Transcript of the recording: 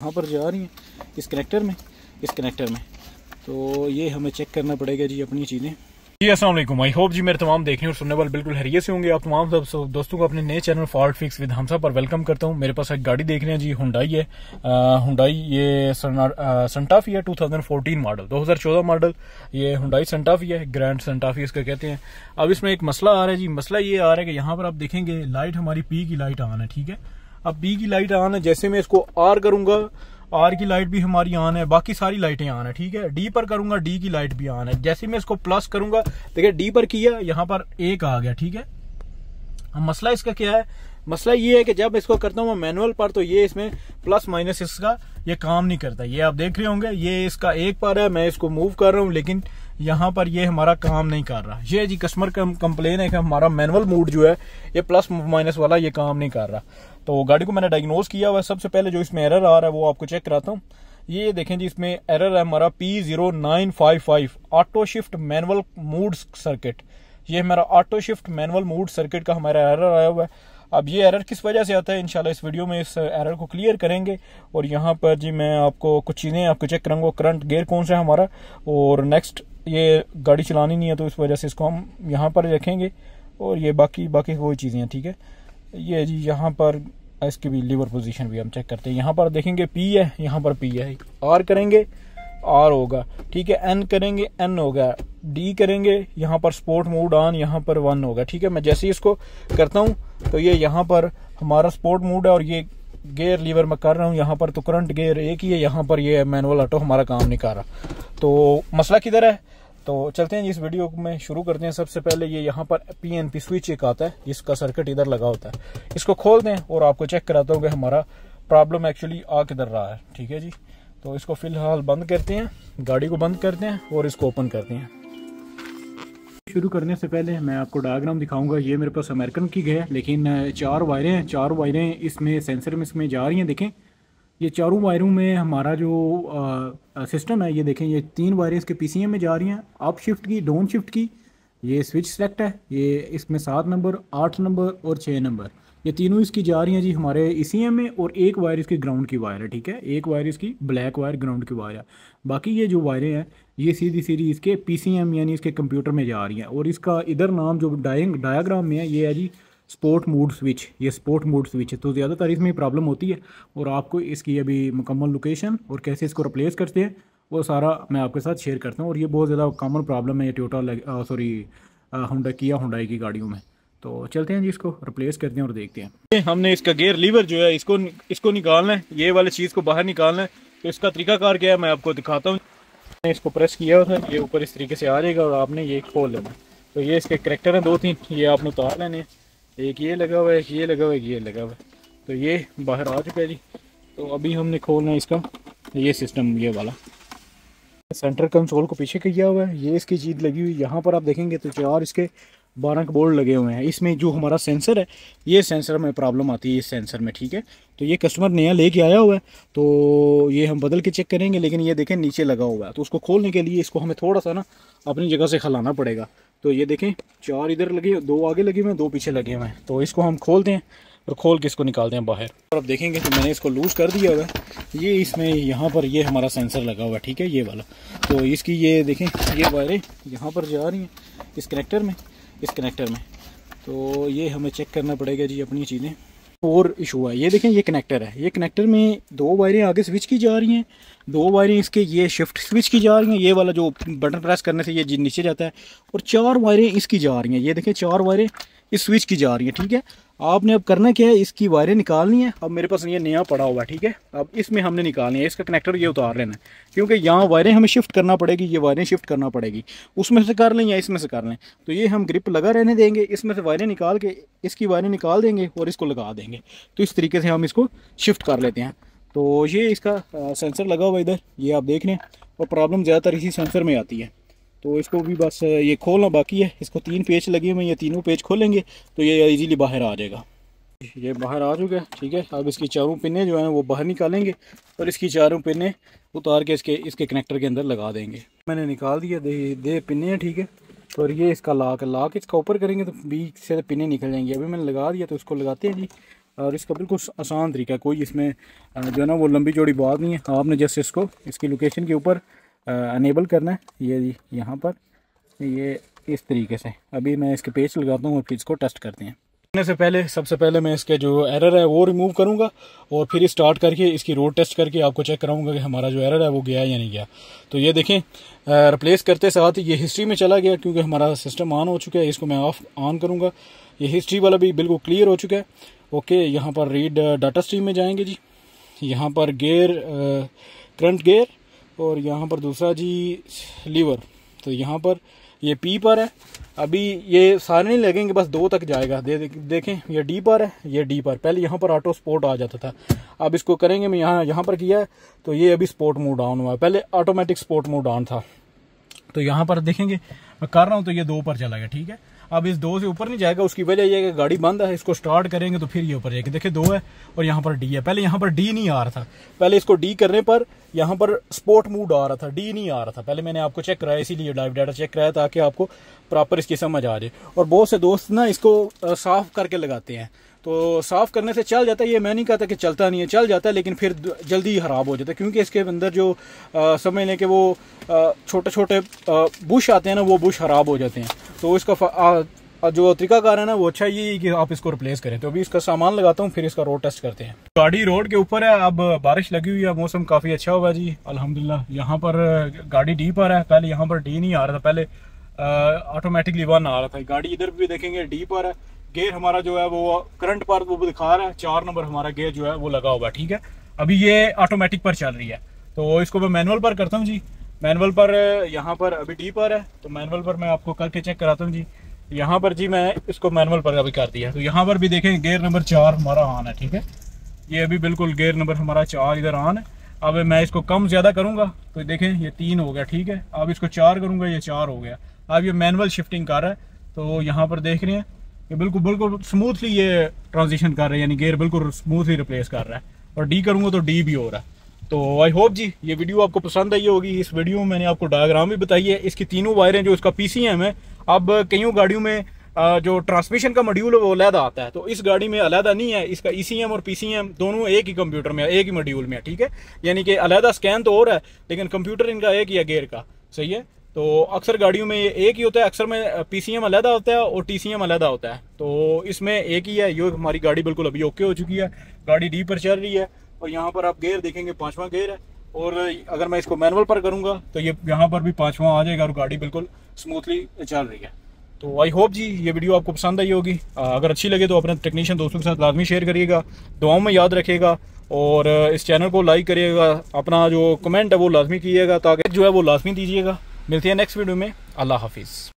यहाँ पर जा रही हैं, इस कनेक्टर में, इस कनेक्टर में। तो ये हमें चेक करना पड़ेगा जी अपनी चीज़ें। जी असलम आई होप जी मेरे तमाम देखने और सुनने वाले बिल्कुल हरिये से होंगे। आप तमाम सब दोस्तों को अपने नए channel fault fix with Hamsa पर वेलकम करता हूँ। मेरे पास एक गाड़ी देख रहे हैं जी हुंडाई है। हुंडाई ये संटाफी है 2014 मॉडल 2014 मॉडल ये हुंडाई संटाफी है ग्रैंड संटाफी इसका कहते हैं। अब इसमें एक मसला आ रहा है जी। मसला ये आ रहा है कि यहाँ पर आप देखेंगे लाइट हमारी पी की लाइट आन है, ठीक है? अब बी की लाइट ऑन है, जैसे मैं इसको आर करूँगा आर की लाइट भी हमारी ऑन है, बाकी सारी लाइटें ऑन है, ठीक है? डी पर करूँगा डी की लाइट भी ऑन है। जैसे मैं इसको प्लस करूँगा, देखिए डी पर किया, यहाँ पर एक आ गया, ठीक है? अब मसला इसका क्या है? मसला ये है कि जब इसको करता हूँ मैनुअल पर तो ये इसमें प्लस माइनस इसका, ये काम नहीं करता। ये आप देख रहे होंगे, ये इसका एक पर है, मैं इसको मूव कर रहा हूँ, लेकिन यहाँ पर ये हमारा काम नहीं कर रहा। ये जी कस्टमर कंप्लेन है कि हमारा मैनुअल मूड जो है, ये प्लस माइनस वाला ये काम नहीं कर रहा। तो गाड़ी को मैंने डायग्नोज किया हुआ है। सबसे पहले जो इसमें एरर आ रहा है, वो आपको चेक कराता हूँ। ये देखें जी, इसमें एरर है हमारा P zero nine five five auto shift manual mode circuit ये हमारा auto shift manual mode circuit का हमारा एरर आया हुआ है। अब ये एरर किस वजह से आता है? इंशाल्लाह इस वीडियो में इस एरर को क्लियर करेंगे। और यहाँ पर जी, मैं आपको कुछ चीज़ें आपको चेक करूँगा करंट गेयर कौन सा है हमारा। और नेक्स्ट ये गाड़ी चलानी नहीं है तो इस वजह से इसको हम यहाँ पर रखेंगे और ये बाकी बाकी वही चीज़ें ठीक है? ये जी, यहाँ पर इसकी भी लीवर पोजीशन भी हम चेक करते हैं। यहाँ पर देखेंगे पी है, यहाँ पर पी है। आर करेंगे आर होगा। ठीक है एन करेंगे एन होगा। डी करेंगे, यहाँ पर स्पोर्ट मोड ऑन यहाँ पर वन होगा। ठीक है, मैं जैसे ही इसको करता हूँ तो ये यहाँ पर हमारा स्पोर्ट मोड है और ये गेयर लीवर में कर रहा हूँ। यहाँ पर तो करंट गेयर एक ही है, यहाँ पर ये मैनुअल ऑटो हमारा काम नहीं कर रहा। तो मसला किधर है? तो चलते हैं इस वीडियो में शुरू करते हैं। सबसे पहले ये यहाँ पर पीएनपी स्विच एक आता है, जिसका सर्किट इधर लगा होता है। इसको खोल दें और आपको चेक कराता हूँ कि हमारा प्रॉब्लम एक्चुअली आ किधर रहा है। ठीक है जी? तो इसको फ़िलहाल बंद करते हैं, गाड़ी को बंद करते हैं और इसको ओपन करते हैं। शुरू करने से पहले मैं आपको डायग्राम दिखाऊँगा। ये मेरे पास अमेरिकन की है, लेकिन चार वायरें हैं, चार वायरें इसमें सेंसर में इसमें जा रही हैं, देखें। ये चारों वायरों में हमारा जो सिस्टम है, ये देखें, ये तीन वायरें इसके पीसीएम में जा रही हैं अप शिफ्ट की डाउन शिफ्ट की, ये स्विच सेलेक्ट है, ये इसमें सात नंबर आठ नंबर और छः नंबर ये तीनों इसकी जा रही हैं जी हमारे ईसीएम में और एक वायर इसकी ग्राउंड की वायर है, ठीक है? एक वायर इसकी ब्लैक वायर ग्राउंड की वायर है। बाकी ये जो वायरें हैं, ये सीधी सीधी इसके पीसीएम यानी इसके कंप्यूटर में जा रही हैं और इसका इधर नाम जो डाइंग डायाग्राम में है, ये है जी स्पोर्ट मूड स्विच ये स्पोर्ट मूड स्विच है तो ज़्यादातर इसमें प्रॉब्लम होती है और आपको इसकी अभी मुकम्मल लोकेशन और कैसे इसको रिप्लेस करते हैं, वो सारा मैं आपके साथ शेयर करता हूँ और ये बहुत ज़्यादा कॉमन प्रॉब्लम है ये टोटा सॉरी होंडा किया होंडाई की गाड़ियों में। तो चलते हैं जी इसको रिप्लेस करते हैं और देखते हैं। हमने इसका गेयर लीवर जो है, इसको इसको निकालना है, ये वाले चीज़ को बाहर निकालना है। तो इसका तरीकाकार क्या है, मैं आपको दिखाता हूँ। मैंने इसको प्रेस किया है ये ऊपर इस तरीके से आ जाएगा और आपने ये खोल लेना तो ये इसके करेक्टर हैं दो तीन, ये आपने उतार लेने एक ये लगा हुआ है, एक ये लगा हुआ है ये लगा हुआ है। तो ये बाहर आ चुका है जी। तो अभी हमने खोलना है इसका, ये सिस्टम ये वाला। सेंटर कंसोल को पीछे किया हुआ है, ये इसकी चीज़ लगी हुई। यहाँ पर आप देखेंगे तो चार इसके बारह के बोर्ड लगे हुए हैं। इसमें जो हमारा सेंसर है, ये सेंसर में प्रॉब्लम आती है इस सेंसर में, ठीक है? तो ये कस्टमर नया लेके आया हुआ है तो ये हम बदल के चेक करेंगे, लेकिन ये देखें नीचे लगा हुआ है। तो उसको खोलने के लिए इसको हमें थोड़ा सा ना अपनी जगह से खलाना पड़ेगा। तो ये देखें, चार इधर लगे, दो आगे लगे हुए हैं, दो पीछे लगे हुए हैं। तो इसको हम खोलते हैं और खोल के इसको निकालते हैं बाहर। और अब देखेंगे तो मैंने इसको लूज़ कर दिया हुआ है। ये इसमें, यहाँ पर ये हमारा सेंसर लगा हुआ है, ठीक है? ये वाला। तो इसकी ये देखें, ये वायरें यहाँ पर जा रही हैं, इस कनेक्टर में। इस कनेक्टर में। तो ये हमें चेक करना पड़ेगा जी अपनी चीज़ें। और इशू है। ये देखें, ये कनेक्टर है। ये कनेक्टर में दो वायरें आगे स्विच की जा रही हैं। दो वायरें इसके, ये शिफ्ट स्विच की जा रही हैं। ये वाला जो बटन प्रेस करने से ये नीचे जाता है। और चार वायरें इसकी जा रही हैं। ये देखें, चार वायरें इस स्विच की जा रही है, ठीक है? आपने अब करना क्या है, इसकी वायरें निकालनी है। अब मेरे पास ये नया पड़ा हुआ है, ठीक है? अब इसमें हमने निकालनी है, इसका कनेक्टर ये उतार लेना है। क्योंकि यहाँ वायरें हमें शिफ्ट करना पड़ेगी, ये वायरें शिफ्ट करना पड़ेगी। उसमें से कर लें या इसमें से कर लें। तो ये हम ग्रिप लगा रहने देंगे, इसमें से वायरें निकाल के इसकी वायरें निकाल देंगे और इसको लगा देंगे। तो इस तरीके से हम इसको शिफ्ट कर लेते हैं। तो ये इसका सेंसर लगा हुआ इधर, ये आप देख लें और प्रॉब्लम ज़्यादातर इसी सेंसर में आती है। तो इसको भी बस ये खोलना बाकी है। इसको तीन पेज लगे हुए ये तीनों पेज खोलेंगे तो ये इजीली बाहर आ जाएगा। ये बाहर आ चुका है, ठीक है। अब इसकी चारों पिने जो हैं, वो बाहर निकालेंगे और इसकी चारों पिने उतार के इसके इसके कनेक्टर के अंदर लगा देंगे। मैंने निकाल दिया, दे दे पिने हैं, ठीक है। और ये इसका लाक लाक इसका ऊपर करेंगे तो बीच से पिने निकल जाएँगे। अभी मैंने लगा दिया तो इसको लगाते हैं जी। और इसका बिल्कुल आसान तरीका है, कोई इसमें जो है ना, वो लंबी चौड़ी बात नहीं है। आपने जैसे इसको, इसकी लोकेशन के ऊपर अनेबल करना है। ये यहाँ पर। ये इस तरीके से। अभी मैं इसके पेज लगाता हूँ और फिर इसको टेस्ट करते हैं। करने से पहले, सबसे पहले मैं इसके जो एरर है, वो रिमूव करूँगा और फिर स्टार्ट करके इसकी रोड टेस्ट करके आपको चेक कराऊँगा कि हमारा जो एरर है, वो गया या नहीं गया। तो ये देखें रिप्लेस करते साथ ये हिस्ट्री में चला गया क्योंकि हमारा सिस्टम ऑन हो चुका है। इसको मैं ऑफ़ ऑन करूँगा। ये हिस्ट्री वाला भी बिल्कुल क्लियर हो चुका है। ओके, यहाँ पर रीड डाटा स्ट्रीम में जाएँगे जी। यहाँ पर गेयर करंट गेयर और यहाँ पर दूसरा जी लीवर। तो यहाँ पर ये पी पर है। अभी ये सारे नहीं लगेंगे बस दो तक जाएगा। दे, दे, देखें ये डी पर है ये डी पर। पहले यहाँ पर ऑटो स्पोर्ट आ जाता था। अब इसको करेंगे मैं यहाँ यहाँ पर किया है। तो ये अभी स्पोर्ट मोड ऑन हुआ है। पहले ऑटोमेटिक स्पोर्ट मोड ऑन था। तो यहाँ पर देखेंगे, मैं कर रहा हूँ तो ये दो पर चला गया, ठीक है? अब इस दो से ऊपर नहीं जाएगा, उसकी वजह यह है कि गाड़ी बंद है, इसको स्टार्ट करेंगे तो फिर ये ऊपर जाएगी। देखिए, दो है और यहाँ पर डी है। पहले यहाँ पर डी नहीं आ रहा था। पहले इसको डी करने पर यहाँ पर स्पोर्ट मूड आ रहा था डी नहीं आ रहा था। पहले मैंने आपको चेक कराया, इसीलिए लाइव डाटा चेक कराया ताकि आपको प्रॉपर इसकी समझ आ जाए। और बहुत से दोस्त ना इसको साफ़ करके लगाते हैं। तो साफ़ करने से चल जाता है, ये मैं नहीं कहता कि चलता नहीं है, चल जाता है, लेकिन फिर जल्दी ही खराब हो जाता है, क्योंकि इसके अंदर जो समझ लें कि वो छोटे छोटे बुश आते हैं ना, वो बुश खराब हो जाते हैं। तो इसका जो तरीकाकार है ना, वो अच्छा ये कि आप इसको रिप्लेस करें। तो अभी इसका सामान लगाता हूँ, फिर इसका रोड टेस्ट करते हैं। गाड़ी रोड के ऊपर है, अब बारिश लगी हुई है, मौसम काफ़ी अच्छा हुआ जी, अल्हम्दुलिल्लाह। यहाँ पर गाड़ी डी पर है, पहले यहाँ पर डी नहीं आ रहा था, पहले ऑटोमेटिकली वन आ रहा था। गाड़ी इधर भी देखेंगे डी पर है। गेयर हमारा जो है वो करंट पर वो दिखा रहा है, चार नंबर हमारा गेयर जो है वो लगा हुआ है, ठीक है? अभी ये ऑटोमेटिक पर चल रही है। तो इसको मैं मैनुअल पर करता हूँ जी। मैनुअल पर, यहाँ पर अभी डी पर है तो मैनुअल पर मैं आपको करके चेक कराता हूँ जी। यहाँ पर जी मैं इसको मैनुअल पर अभी कर दिया। तो यहाँ पर भी देखें गेयर नंबर चार हमारा ऑन है, ठीक है? ये अभी बिल्कुल गेयर नंबर हमारा चार इधर ऑन है। अब मैं इसको कम ज़्यादा करूँगा तो देखें, ये तीन हो गया, ठीक है? अब इसको चार करूँगा, ये चार हो गया। अब ये मैनुअल शिफ्टिंग कर रहा है तो यहाँ पर देख रहे हैं। ये बिल्कुल बिल्कुल स्मूथली ये ट्रांजिशन कर रहा है, यानी गेयर बिल्कुल स्मूथली रिप्लेस कर रहा है। और डी करूँगा तो डी भी हो रहा है। तो आई होप जी, ये वीडियो आपको पसंद आई होगी। इस वीडियो में मैंने आपको डायग्राम भी बताई है। इसकी तीनों वायरें जो इसका पीसीएम है, अब कईयों गाड़ियों में जो ट्रांसमिशन का मॉड्यूल है, वो अलहदा आता है। तो इस गाड़ी में अलहदा नहीं है। इसका ईसीएम और पीसीएम दोनों एक ही कंप्यूटर में, एक ही मॉड्यूल में है, ठीक है? यानी कि अलहदा स्कैन तो और है, लेकिन कंप्यूटर इनका एक ही है गेयर का। सही है? तो अक्सर गाड़ियों में एक ही होता है, अक्सर में पीसीएम अलहदा होता है और टीसीएम अलहदा होता है। तो इसमें एक ही है, ये हमारी गाड़ी बिल्कुल अभी ओके हो चुकी है, गाड़ी डी पर चल रही है और यहाँ पर आप गेयर देखेंगे, पाँचवा गेयर है। और अगर मैं इसको मैनुअल पर करूँगा तो ये यहाँ पर भी पाँचवा आ जाएगा और गाड़ी बिल्कुल स्मूथली चल रही है। तो आई होप जी, ये वीडियो आपको पसंद आई होगी। अगर अच्छी लगे तो अपने टेक्नीशियन दोस्तों के साथ लाजमी शेयर करिएगा, दुआओं में याद रखिएगा और इस चैनल को लाइक करिएगा, अपना जो कमेंट है वो लाजमी कीजिएगा, ताकि जो है वो लाजमी दीजिएगा। मिलती है नेक्स्ट वीडियो में। अल्लाह हाफिज़।